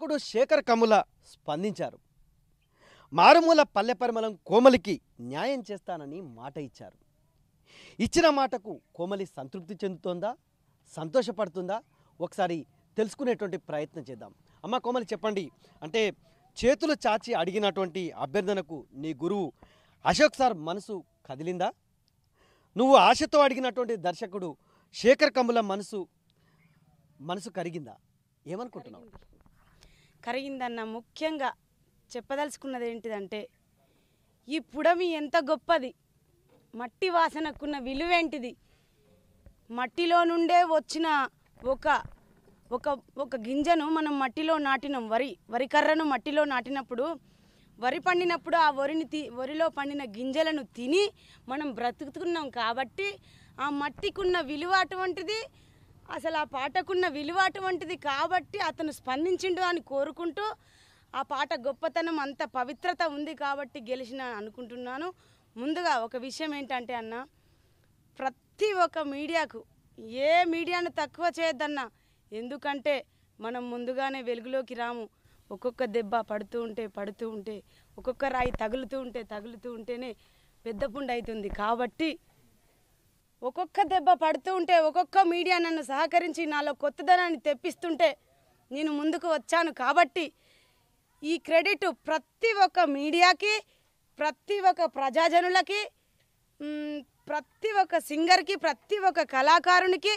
దర్శకుడు శేఖర్ కమ్ముల స్పందించారు. మారుమూల పల్లె పరిమళం కోమలికి న్యాయం చేస్తానని మాట ఇచ్చారు. ఇచ్చిన మాటకు కోమలి సంతృప్తి చెందుతోందా? సంతోషపడుతుందా? ఒకసారి తెలుసుకునేటువంటి ప్రయత్నం చేద్దాం. అమ్మ కోమలి చెప్పండి. అంటే చేతులు చాచి అడిగినటువంటి అభ్యర్థనకు నీ గురువు అశోక్ సార్ మనసు కదిలిందా? నువ్వు ఆశతో అడిగినటువంటి దర్శకుడు శేఖర్ కమ్ముల మనసు మనసు కరిగిందా? ఏమనుకుంటున్నావు? కరిగిందన్న ముఖ్యంగా చెప్పదలుచుకున్నది ఏంటిదంటే ఈ పుడమి ఎంత గొప్పది. మట్టి వాసనకున్న విలువేంటిది. మట్టిలో నుండే వచ్చిన ఒక ఒక ఒక గింజను మనం మట్టిలో నాటినాం. వరి వరి కర్రను మట్టిలో నాటినప్పుడు వరి పండినప్పుడు ఆ వరిని తి వరిలో పండిన గింజలను తిని మనం బ్రతుకుతున్నాం కాబట్టి ఆ మట్టికున్న విలువ అటువంటిది అసలు ఆ పాటకున్న విలువ అటువంటిది కాబట్టి అతను స్పందించిండు అని కోరుకుంటూ ఆ పాట గొప్పతనం అంత పవిత్రత ఉంది కాబట్టి గెలిచిన అనుకుంటున్నాను. ముందుగా ఒక విషయం ఏంటంటే అన్న ప్రతి ఒక్క మీడియాకు ఏ మీడియాను తక్కువ చేయొద్దన్న ఎందుకంటే మనం ముందుగానే వెలుగులోకి రాము. ఒక్కొక్క దెబ్బ పడుతూ ఉంటే పడుతూ ఉంటే ఒక్కొక్క రాయి తగులుతూ ఉంటే తగులుతూ ఉంటేనే పెద్ద పుండు అవుతుంది. కాబట్టి ఒక్కొక్క దెబ్బ పడుతూ ఉంటే ఒక్కొక్క మీడియా నన్ను సహకరించి నాలో కొత్తదనాన్ని తెప్పిస్తుంటే నేను ముందుకు వచ్చాను కాబట్టి ఈ క్రెడిట్ ప్రతి ఒక్క మీడియాకి ప్రతి ఒక్క ప్రజాజనులకి ప్రతి ఒక్క సింగర్కి ప్రతి ఒక్క కళాకారునికి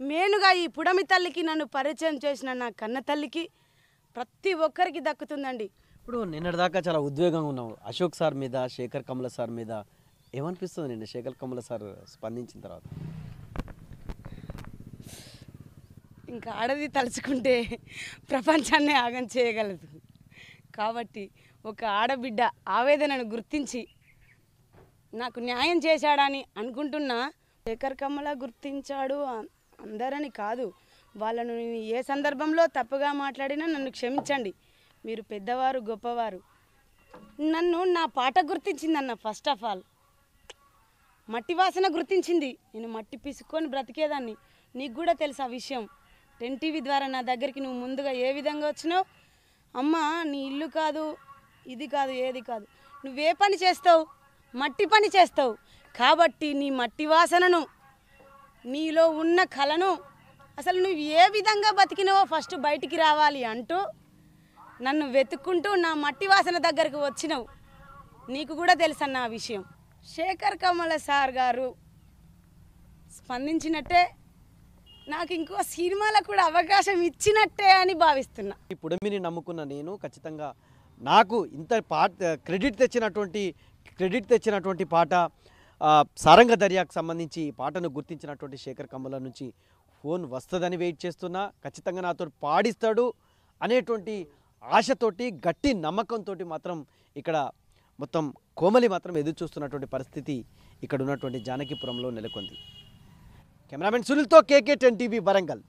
మేనుగా ఈ పుడమి తల్లికి నన్ను పరిచయం చేసిన నా కన్న తల్లికి ప్రతి ఒక్కరికి దక్కుతుందండి. ఇప్పుడు నిన్నటిదాకా చాలా ఉద్వేగంగా ఉన్నావు. అశోక్ సార్ మీద శేఖర్ కమల సార్ మీద ఏమనిపిస్తుంది అండి శేఖర్ కమల సార్ స్పందించిన తర్వాత? ఇంకా ఆడది తలుచుకుంటే ప్రపంచాన్ని ఆగం చేయగలదు. కాబట్టి ఒక ఆడబిడ్డ ఆవేదనను గుర్తించి నాకు న్యాయం చేశాడని అనుకుంటున్నా. శేఖర్ కమల గుర్తించాడు అందరని కాదు. వాళ్ళను నేను ఏ సందర్భంలో తప్పుగా మాట్లాడినా నన్ను క్షమించండి. మీరు పెద్దవారు గొప్పవారు. నన్ను నా పాట గుర్తించిందన్న ఫస్ట్ ఆఫ్ ఆల్ మట్టి వాసన గుర్తించింది. నేను మట్టి పిసుకొని బ్రతికేదాన్ని. నీకు కూడా తెలుసు ఆ విషయం. టెన్ టీవీ ద్వారా నా దగ్గరికి నువ్వు ముందుగా ఏ విధంగా వచ్చినావు? అమ్మ నీ ఇల్లు కాదు ఇది కాదు ఏది కాదు. నువ్వే పని చేస్తావు? మట్టి పని చేస్తావు. కాబట్టి నీ మట్టి వాసనను నీలో ఉన్న కళను అసలు నువ్వు ఏ విధంగా బతికినావో ఫస్ట్ బయటికి రావాలి అంటూ నన్ను వెతుక్కుంటూ నా మట్టి వాసన దగ్గరకు వచ్చినావు. నీకు కూడా తెలుసన్న ఆ విషయం. శేఖర్ కమల సార్ గారు స్పందించినట్టే నాకు ఇంకో సినిమాలకు కూడా అవకాశం ఇచ్చినట్టే అని భావిస్తున్నా. ఇప్పుడు మీరు నమ్ముకున్న నేను ఖచ్చితంగా నాకు ఇంత పాట క్రెడిట్ తెచ్చినటువంటి క్రెడిట్ తెచ్చినటువంటి పాట సారంగ దర్యాకు సంబంధించి పాటను గుర్తించినటువంటి శేఖర్ కమల నుంచి ఫోన్ వస్తుందని వెయిట్ చేస్తున్నా. ఖచ్చితంగా నాతో పాడిస్తాడు అనేటువంటి ఆశతోటి గట్టి నమ్మకంతో మాత్రం ఇక్కడ మొత్తం కోమలి మాత్రం ఎదురు చూస్తున్నటువంటి పరిస్థితి ఇక్కడ ఉన్నటువంటి జానకిపురంలో నెలకొంది. కెమెరామెన్ సునీల్తో కేకే టెన్ టీవీ వరంగల్.